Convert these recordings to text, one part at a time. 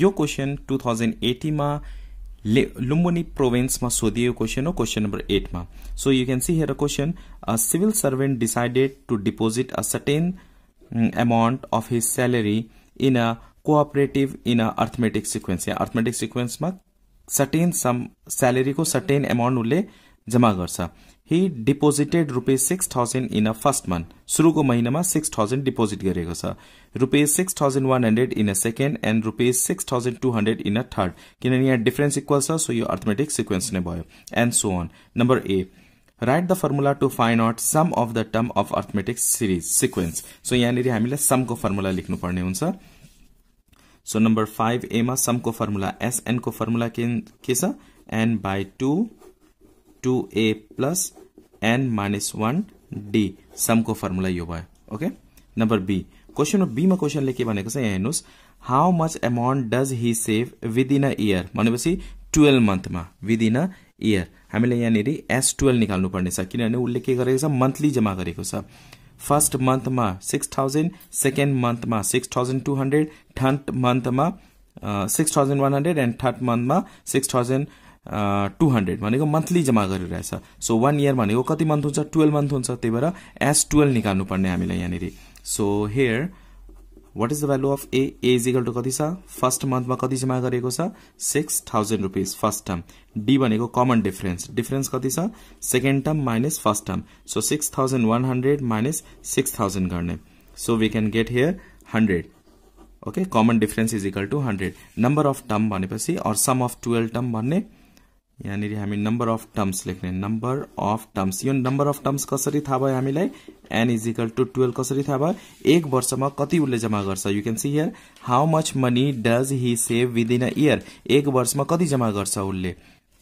यो question two thousand एटीमा लुम्बोनी प्रोभिन्समा सोधिएको क्वेसन हो question number एटमा so you can see here a question a civil servant decided to deposit a certain amount of his salary in a cooperative in a arithmetic sequence. या arithmetic sequence मा certain sum स्यालेरीको certain amount उसले जम्मा गर्छ। He deposited rupees six thousand in a first month सुरुको महिनामा six thousand deposit गरेको छ। Rupees six thousand one hundred in a second and rupees six thousand two hundred in a third किनभने यहाँ difference equal छ so यो arithmetic sequence नै भयो। And so on number a write the formula to find out sum of the term of arithmetic series sequence so यहाँनिर हामीलाई समको formula लेख्नुपर्ने हुन्छ। सो नम्बर फाइभ एमा समको फर्मुला एसएनको फर्मुला के छ? N by two two a plus n minus one d. समको formula यो भयो okay number b question number बीमा क्वेसनले के भनेको छ यहाँ हेर्नुहोस्। How much amount does he save within a year भनेपछि टुवेल्भ मन्थमा विदिन अ इयर हामीले यहाँनिर एस टुवेल्भ निकाल्नु पर्ने छ किनभने उसले के गरेको छ मन्थली जम्मा गरेको छ। फर्स्ट मन्थमा six thousand second मन्थमा six thousand two hundred third मन्थमा six thousand one hundred and third मन्थमा six thousand two hundred भनेको मन्थली जम्मा गरिरहेछ। सो वान इयर भनेको कति मन्थ हुन्छ? टुवेल्भ मन्थ हुन्छ। त्यही भएर एस टुवेल्भ निकाल्नु पर्ने हामीलाई यहाँनिर। So here what is the value of a is equal to कति छ? फर्स्ट मन्थमा कति जम्मा गरेको छ? Six thousand rupees first term d भनेको कमन डिफरेन्स डिफरेन्स कति छ? Second term minus first term so six thousand one hundred minus six thousand गर्ने। So we can get here hundred okay common difference is equal to hundred number of term भनेपछि or sum of twelve term भन्ने यहाँनिर हामी number of terms लेख्ने। Number of terms यो number of terms कसरी थाहा भयो हामीलाई? N is equal to twelve कसरी थाहा भयो? एक वर्षमा कति उसले जम्मा गर्छ? You can see here how much money does he save within a year एक वर्षमा कति जम्मा गर्छ उसले?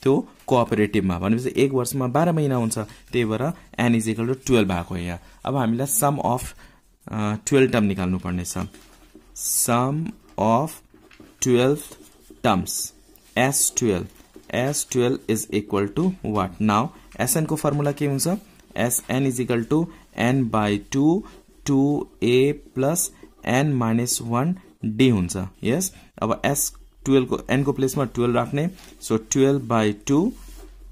त्यो कोअपरेटिभमा भनेपछि एक वर्षमा बाह्र महिना हुन्छ। त्यही भएर n is equal to twelve भएको यहाँ। अब हामीलाई सम अफ टुवेल्भ टर्म निकाल्नु पर्ने छ sum of twelve terms S twelve S12 is equal to what? Now, Sn को फर्मुला के हुन्छ Sn is equal to n by 2 2a plus n minus 1 d हुन्छ यस अब S 12 को n को प्लेसमा 12 राख्ने सो 12 by 2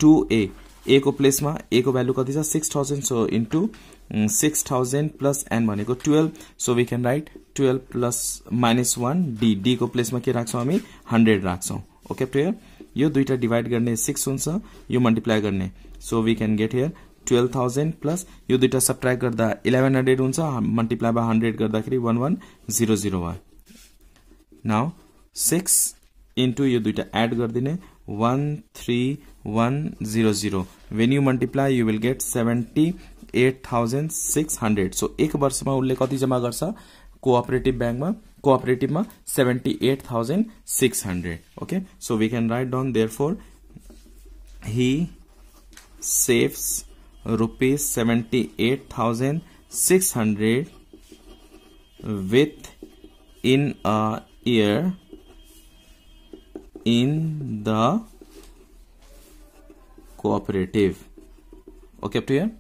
2a a. को प्लेसमा a को भ्यालु कति छ 6000 सो इन्टु 6000 प्लस एन भनेको 12 so we can write 12 plus minus one d d को प्लेसमा के राख्छौँ हामी हन्ड्रेड राख्छौँ ओके प्रेयर यो दुईटा डिभाइड गर्ने सिक्स हुन्छ यो मल्टिप्लाई गर्ने. So we can get here twelve thousand plus यो दुईटा सब्ट्राक्ट गर्दा इलेभेन हन्ड्रेड हुन्छ मल्टिप्लाई बाई हन्ड्रेड गर्दाखेरि वान वान जिरो जिरो भयो नाउ सिक्स इन्टु यो दुईटा एड गरिदिने one three one zero zero when you multiply you will get seventy eight thousand six hundred so एक वर्षमा उसले कति जम्मा गर्छ? cooperative bank ma cooperative ma 78600 okay? So we can write down therefore he saves rupees 78600 with in a year in the cooperative. Okay up to here?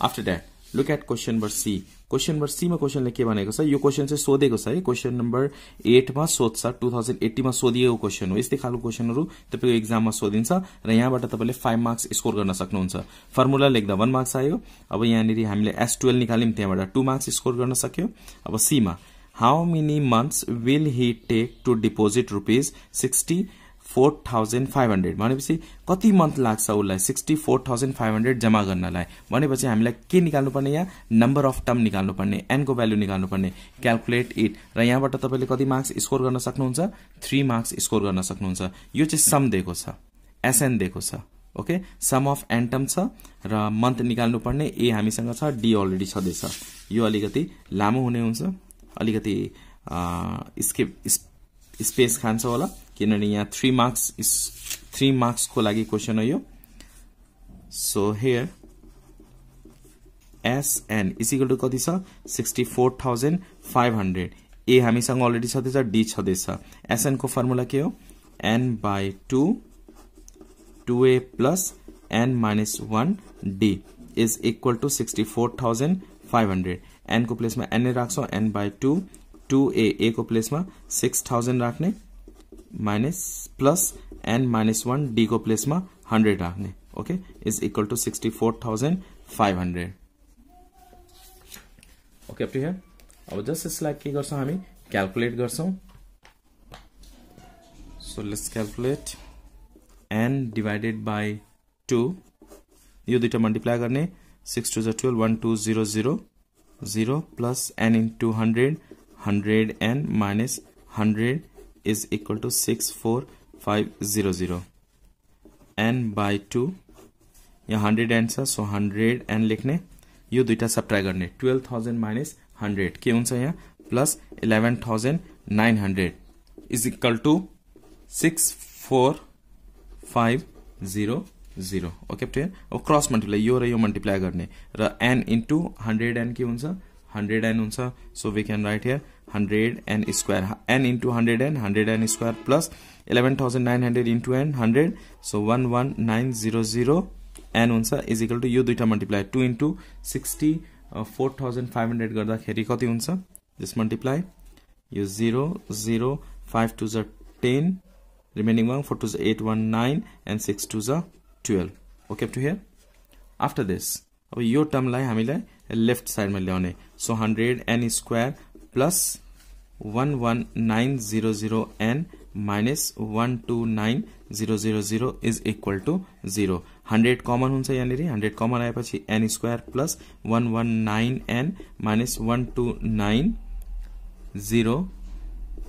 After that look at question number c. Question number सीमा क्वेसनले के भनेको छ? यो question चाहिँ सोधेको छ है। Question number एटमा सोध्छ। टू थाउजन्ड एट्टीमा सोधिएको क्वेसन हो। यस्तै खालको क्वेसनहरू तपाईँको इक्जाममा सोधिन्छ र यहाँबाट तपाईँले फाइभ मार्क्स स्कोर गर्न सक्नुहुन्छ। फर्मुला लेख्दा वान मार्क्स आयो। अब यहाँनिर हामीले एस टुवेल्भ निकाल्यौँ त्यहाँबाट टू मार्क्स स्कोर गर्न सक्यो। अब सीमा how many months will he take to deposit rupees sixty four thousand five hundred भनेपछि कति मन्थ लाग्छ उसलाई? Sixty four thousand five hundred जम्मा गर्नलाई। भनेपछि हामीलाई के निकाल्नुपर्ने यहाँ? नम्बर अफ टर्म निकाल्नुपर्ने एनको भ्याल्यु निकाल्नुपर्ने क्यालकुलेट इट र यहाँबाट तपाईँले कति मार्क्स स्कोर गर्न सक्नुहुन्छ? थ्री मार्क्स स्कोर गर्न सक्नुहुन्छ। यो चाहिँ सम दिएको छ। एसएन दिएको छ। ओके सम अफ एन्टम छ र मन्थ निकाल्नुपर्ने ए हामीसँग छ डी अलरेडी छँदैछ यो अलिकति लामो हुने हुन्छ। अलिकति स्केप स्पेस खान्छ होला। किनभने यहाँ थ्री मार्क्स थ्री मार्क्सको लागि क्वेसन हो यो। So here S n is equal to कति छ? Sixty four thousand five hundred a हामीसँग अलरेडी छँदैछ डी छँदैछ। एसएनको फर्मुला के हो? N by two two a plus n minus one d is equal to sixty four thousand five hundred Enco प्लेसमा एनए राख्छौँ n by two two a को प्लेसमा सिक्स थाउजन्ड राख्ने। Minus plus n minus one d को प्लेसमा hundred राख्ने okay? Is equal to sixty four thousand five hundred okay अब जस्ट यसलाई के गर्छौँ हामी क्यालकुलेट गर्छौँ। So let's calculate n divided by two यो दुइटा मल्टिप्लाई गर्ने सिक्स टू जो twelve one two zero zero zero plus n in two hundred hundred n minus hundred four five zero zero n by two यहाँ hundred n छ so hundred n लेख्ने। यो दुइटा सब्ट्राई गर्ने। टुवेल्भ थाउजन्ड माइनस हन्ड्रेड के हुन्छ यहाँ? Plus eleven thousand nine hundred is equal to six four five zero zero okay player अब क्रस मल्टिप्लाई यो र यो मल्टिप्लाई गर्ने। र एन इन्टु हन्ड्रेड एन के हुन्छ? हन्ड्रेड एन हुन्छ। So we can write here hundred n square n into hundred n hundred n square plus eleven thousand nine hundred into n hundred so one one nine zero zero n हुन्छ is equal to यो दुइटा multiply two into sixty four thousand five hundred गर्दाखेरि कति हुन्छ? This multiply यो zero zero five two ज ten remaining one four two ज eight one nine and six two ज twelve okay to here after this अब यो टर्मलाई हामीलाई लेफ्ट साइडमा ल्याउने. So hundred n square plus one one nine zero zero n minus one two nine zero zero zero is equal to zero hundred common हुन्छ यहाँनिर hundred common आएपछि n square plus one one nine n minus one two nine zero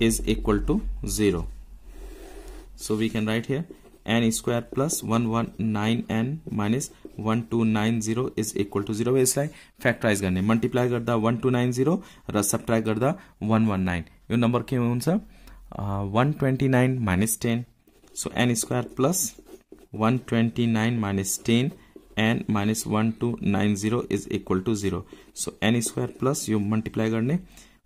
is equal to zero so we can write here n square plus one one nine N minus one two nine zero is equal to zero यसलाई factorise गर्ने multiply गर्दा one two nine zero र subtract गर्दा one one nine यो number के हुन्छ? One twenty nine minus ten so n square plus 129 minus 10 n minus 1290 is equal to 0. So n square plus you multiply गर्ने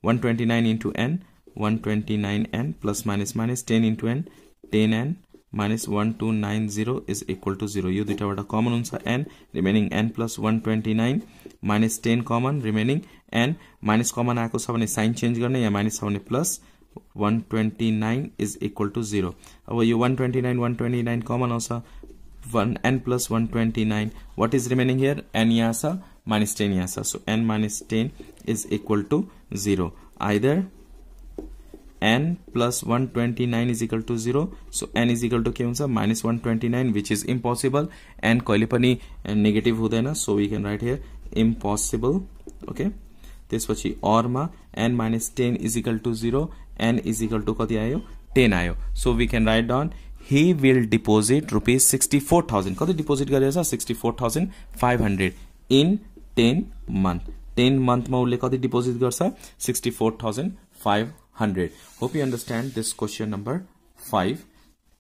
129 into n 129n plus minus minus 10 into n 10n minus 1290 is equal to 0. यो दुईटाबाट common हुन्छ n remaining n plus 129 minus 10 common remaining n minus common आएको छ भने sign change गर्ने या minus छ भने प्लस 129 is equal to 0 अब यो 129 129 कमन आउँछ 1 n plus 129 what is remaining here n यहाँ छ minus 10 यहाँ छ so n minus 10 is equal to 0 either n plus 129 is equal to 0 so n is equal to के हुन्छ? Minus 129 which is impossible. N कहिले पनि negative हुँदैन. So we can write here impossible. Okay? त्यसपछि अरमा minus 10 is equal to 0 n is equal कति आयो? Ten आयो. So we can write down he will deposit rupees sixty four thousand कति deposit गरेको छ? Sixty four thousand five hundred in ten month ten मन्थमा उसले कति डिपोजिट गर्छ? Sixty four thousand five 100 hope you understand this question number 5